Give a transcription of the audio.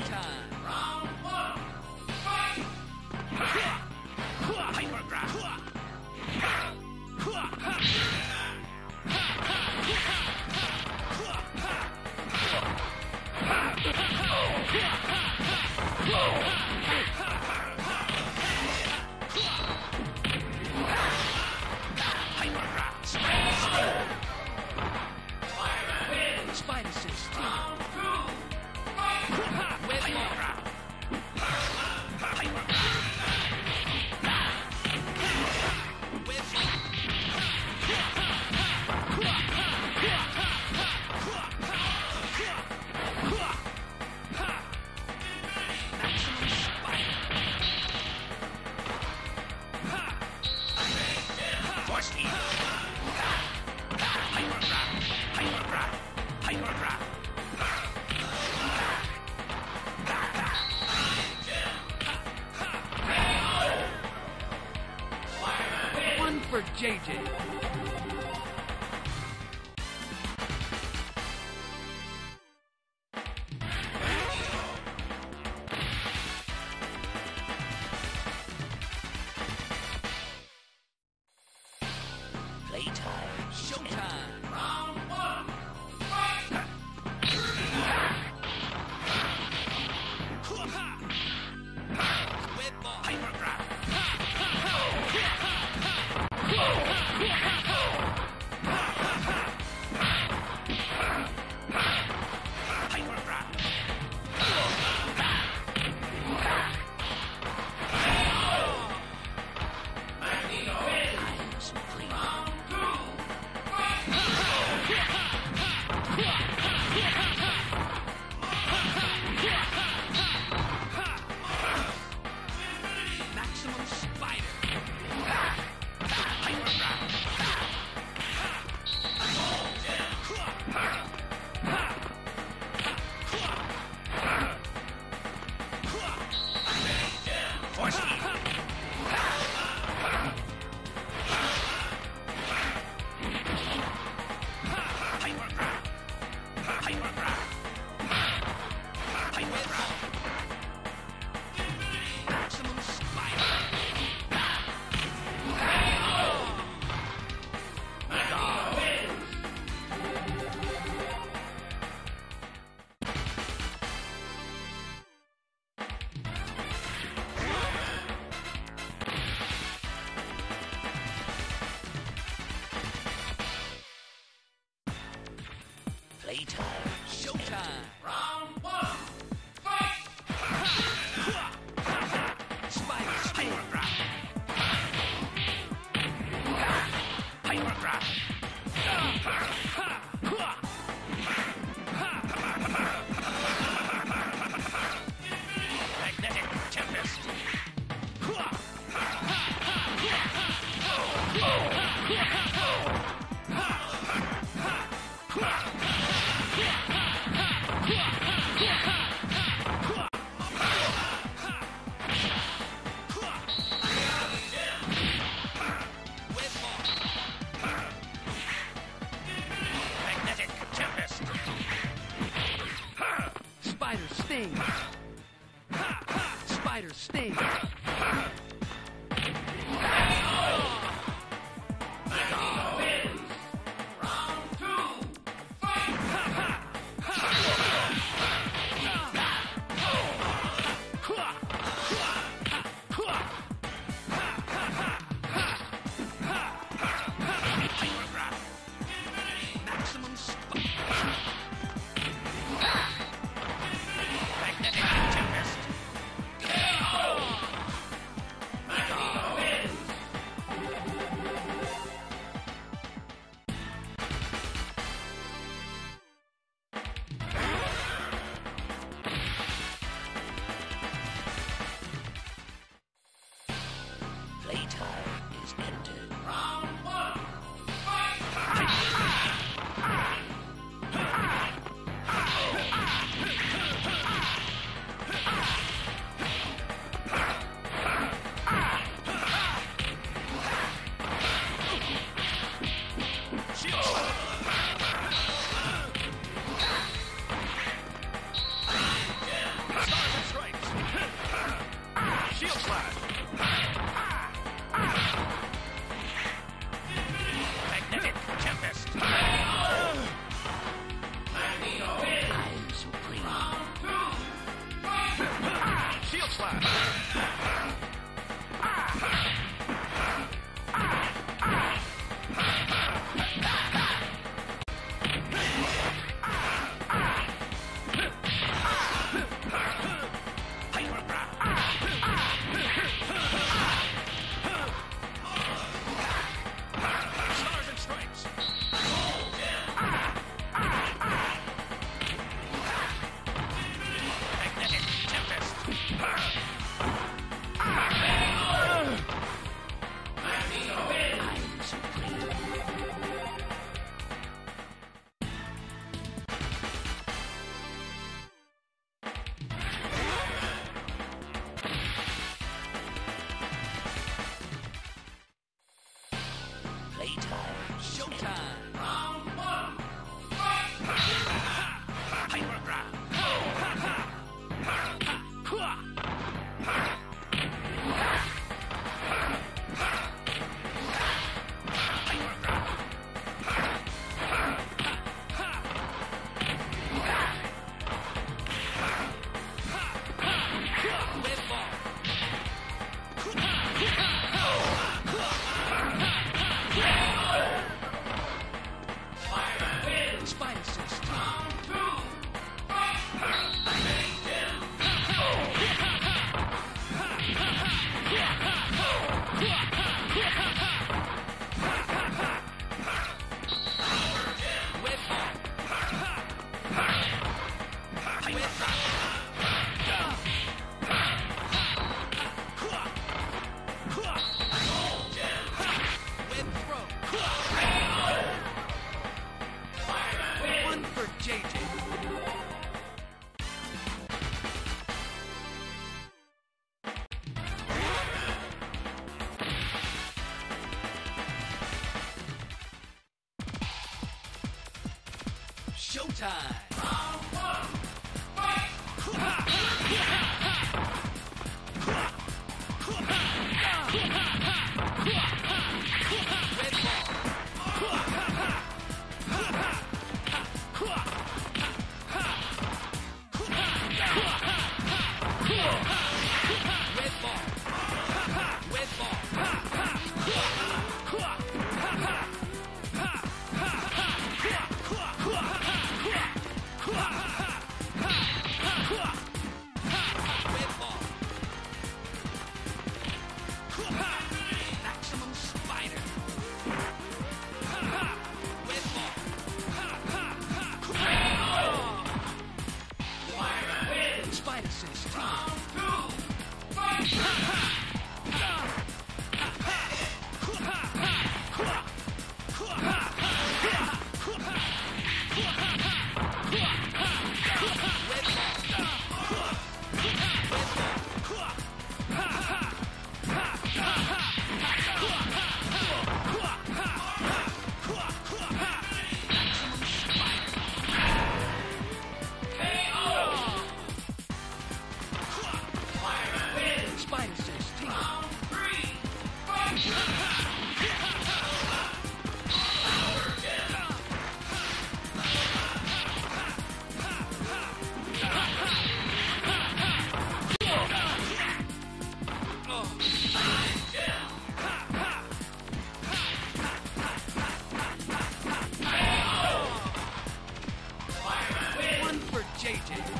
Showtime. JJ. Playtime. Showtime. Showtime. Showtime. Red for